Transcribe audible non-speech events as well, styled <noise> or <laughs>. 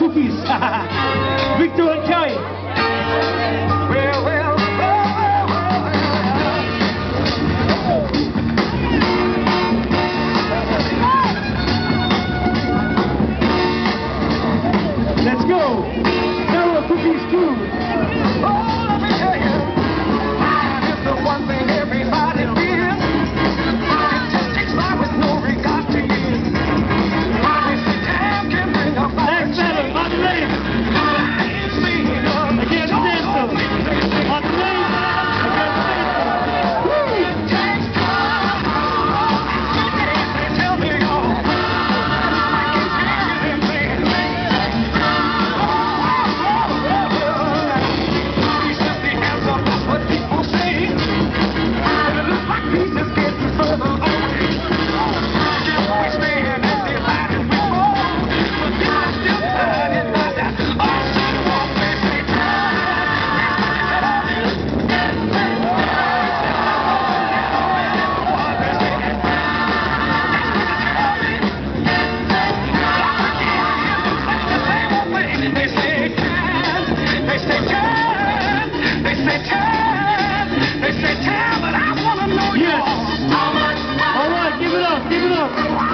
cookies. <laughs> Victor and Kai. Let's go! Thank you.